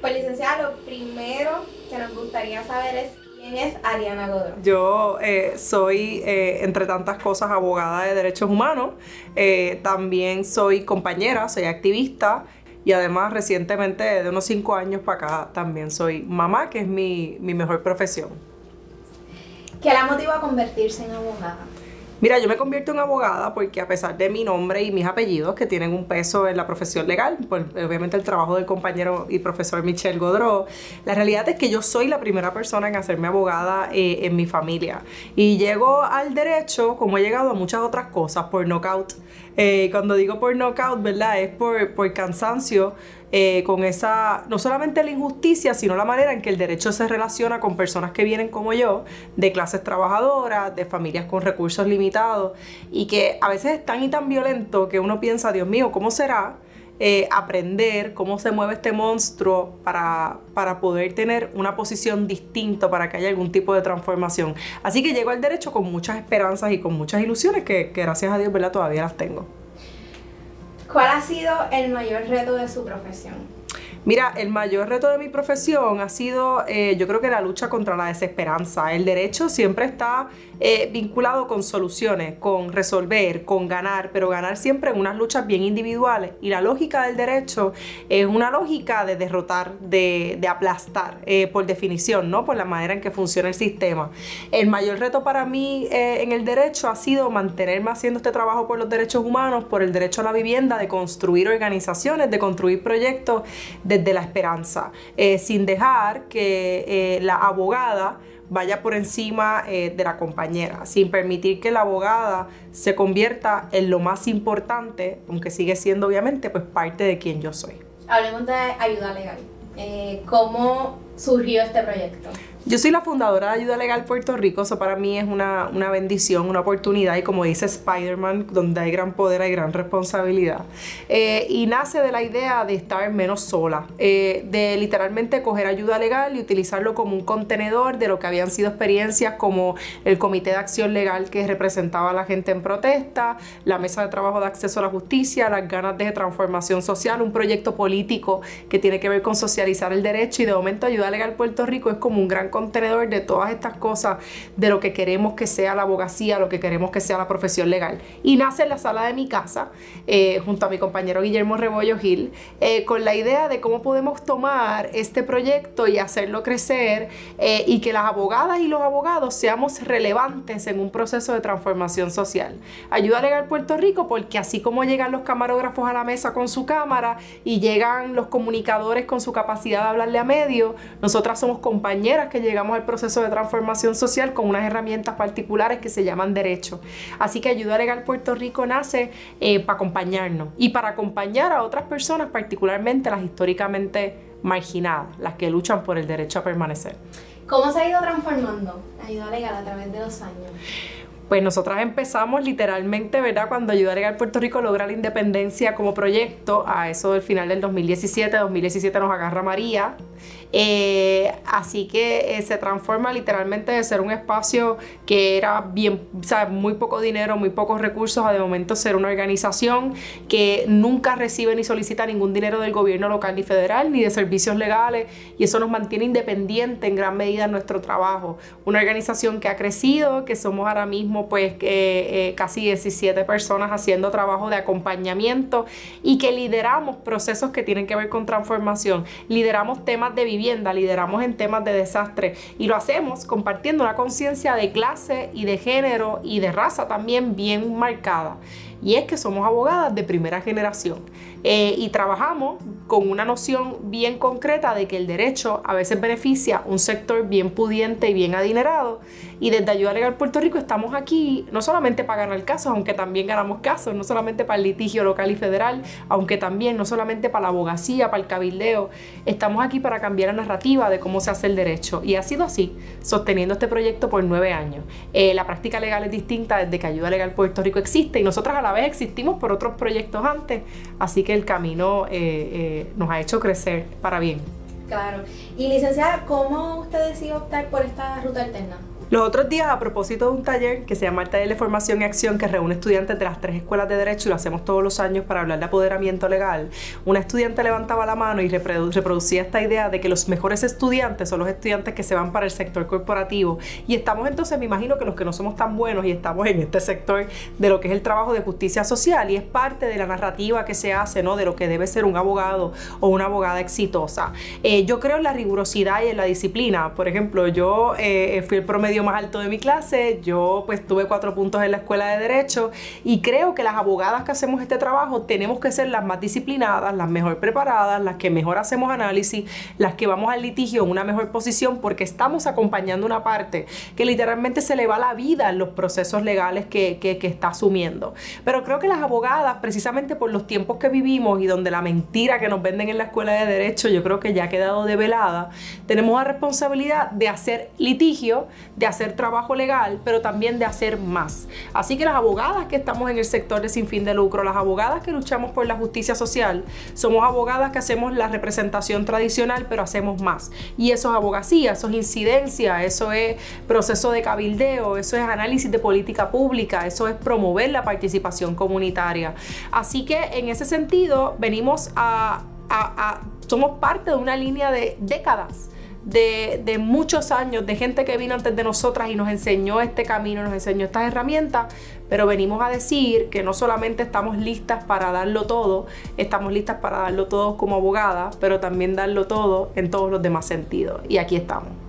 Pues licenciada, lo primero que nos gustaría saber es quién es Ariana Godro. Yo eh, soy, eh, entre tantas cosas, abogada de derechos humanos. Eh, también soy compañera, soy activista y además recientemente, de unos cinco años para acá, también soy mamá, que es mi, mi mejor profesión. ¿Qué la motivó a convertirse en abogada? Mira, yo me convierto en abogada porque a pesar de mi nombre y mis apellidos que tienen un peso en la profesión legal, pues obviamente el trabajo del compañero y profesor Michel Godreau, la realidad es que yo soy la primera persona en hacerme abogada eh, en mi familia. Y llego al derecho como he llegado a muchas otras cosas por knockout. Eh, cuando digo por knockout, ¿verdad? Es por, por cansancio, eh, con esa, no solamente la injusticia, sino la manera en que el derecho se relaciona con personas que vienen como yo, de clases trabajadoras, de familias con recursos limitados, y que a veces es tan y tan violento que uno piensa, Dios mío, ¿cómo será? Eh, aprender cómo se mueve este monstruo para, para, poder tener una posición distinta, para que haya algún tipo de transformación. Así que llego al derecho con muchas esperanzas y con muchas ilusiones que, que gracias a Dios ¿verdad? todavía las tengo. ¿Cuál ha sido el mayor reto de su profesión? Mira, el mayor reto de mi profesión ha sido, eh, yo creo que la lucha contra la desesperanza. El derecho siempre está eh, vinculado con soluciones, con resolver, con ganar, pero ganar siempre en unas luchas bien individuales. Y la lógica del derecho es una lógica de derrotar, de, aplastar, eh, por definición, ¿no? Por la manera en que funciona el sistema. El mayor reto para mí en el derecho ha sido mantenerme haciendo este trabajo por los derechos humanos, por el derecho a la vivienda, de construir organizaciones, de construir proyectos desde la esperanza, sin dejar que la abogada vaya por encima eh, de la compañera, sin permitir que la abogada se convierta en lo más importante, aunque sigue siendo obviamente pues parte de quien yo soy. Hablemos de ayuda legal. Eh, ¿Cómo surgió este proyecto? Yo soy la fundadora de Ayuda Legal Puerto Rico, eso para mí es una, bendición, una oportunidad y como dice Spider-Man, donde hay gran poder hay gran responsabilidad. Eh, y nace de la idea de estar menos sola, eh, de literalmente coger ayuda legal y utilizarlo como un contenedor de lo que habían sido experiencias como el Comité de Acción Legal que representaba a la gente en protesta, la Mesa de Trabajo de Acceso a la Justicia, las ganas de transformación social, un proyecto político que tiene que ver con socializar el derecho y de momento Ayuda Legal Puerto Rico es como un gran contenedor de todas estas cosas, de lo que queremos que sea la abogacía, lo que queremos que sea la profesión legal. Y nace en la sala de mi casa, eh, junto a mi compañero Guillermo Rebollo Gil, eh, con la idea de cómo podemos tomar este proyecto y hacerlo crecer eh, y que las abogadas y los abogados seamos relevantes en un proceso de transformación social. Ayuda Legal Puerto Rico porque así como llegan los camarógrafos a la mesa con su cámara y llegan los comunicadores con su capacidad de hablarle a medio, nosotras somos compañeras que llegamos al proceso de transformación social con unas herramientas particulares que se llaman derecho. Así que Ayuda Legal Puerto Rico nace eh, para acompañarnos y para acompañar a otras personas, particularmente las históricamente marginadas, las que luchan por el derecho a permanecer. ¿Cómo se ha ido transformando Ayuda Legal a través de los años? Pues nosotras empezamos literalmente, ¿verdad? Cuando Ayuda Legal Puerto Rico logra la independencia como proyecto, a eso del final del 2017, 2017 nos agarra María, eh, así que eh, se transforma literalmente de ser un espacio que era bien, o sea, muy poco dinero, muy pocos recursos, a de momento ser una organización que nunca recibe ni solicita ningún dinero del gobierno local ni federal, ni de servicios legales, y eso nos mantiene independiente en gran medida en nuestro trabajo. Una organización que ha crecido, que somos ahora mismo pues eh, casi 17 personas haciendo trabajo de acompañamiento y que lideramos procesos que tienen que ver con transformación, lideramos temas de vivienda, lideramos en temas de desastre y lo hacemos compartiendo una conciencia de clase y de género y de raza también bien marcada. Y es que somos abogadas de primera generación eh, y trabajamos con una noción bien concreta de que el derecho a veces beneficia un sector bien pudiente y bien adinerado. Y desde Ayuda Legal Puerto Rico estamos aquí no solamente para ganar casos, aunque también ganamos casos, no solamente para el litigio local y federal, aunque también no solamente para la abogacía, para el cabildeo, estamos aquí para cambiar la narrativa de cómo se hace el derecho. Y ha sido así, sosteniendo este proyecto por nueve años. Eh, la práctica legal es distinta desde que Ayuda Legal Puerto Rico existe y nosotras a la vez existimos por otros proyectos antes, así que el camino eh, eh, nos ha hecho crecer para bien. Claro. Y licenciada, ¿cómo usted decidió optar por esta ruta alterna? Los otros días, a propósito de un taller que se llama el Taller de Formación y Acción, que reúne estudiantes de las tres escuelas de Derecho y lo hacemos todos los años para hablar de apoderamiento legal, una estudiante levantaba la mano y reproducía esta idea de que los mejores estudiantes son los estudiantes que se van para el sector corporativo. Y estamos entonces, me imagino que los que no somos tan buenos y estamos en este sector de lo que es el trabajo de justicia social y es parte de la narrativa que se hace, ¿no? De lo que debe ser un abogado o una abogada exitosa. Eh, yo creo en la rigurosidad y en la disciplina. Por ejemplo, yo eh, fui el promedio más alto de mi clase, yo pues tuve cuatro puntos en la escuela de derecho y creo que las abogadas que hacemos este trabajo tenemos que ser las más disciplinadas, las mejor preparadas, las que mejor hacemos análisis, las que vamos al litigio en una mejor posición porque estamos acompañando una parte que literalmente se le va la vida en los procesos legales que, que, está asumiendo. Pero creo que las abogadas, precisamente por los tiempos que vivimos y donde la mentira que nos venden en la escuela de derecho yo creo que ya ha quedado develada, tenemos la responsabilidad de hacer litigio, de hacer trabajo legal, pero también de hacer más. Así que las abogadas que estamos en el sector de sin fin de lucro, las abogadas que luchamos por la justicia social, somos abogadas que hacemos la representación tradicional, pero hacemos más. Y eso es abogacía, eso es incidencia, eso es proceso de cabildeo, eso es análisis de política pública, eso es promover la participación comunitaria. Así que en ese sentido venimos a, a somos parte de una línea de décadas de, muchos años, de gente que vino antes de nosotras y nos enseñó este camino, nos enseñó estas herramientas, pero venimos a decir que no solamente estamos listas para darlo todo, estamos listas para darlo todo como abogada, pero también darlo todo en todos los demás sentidos. Y aquí estamos.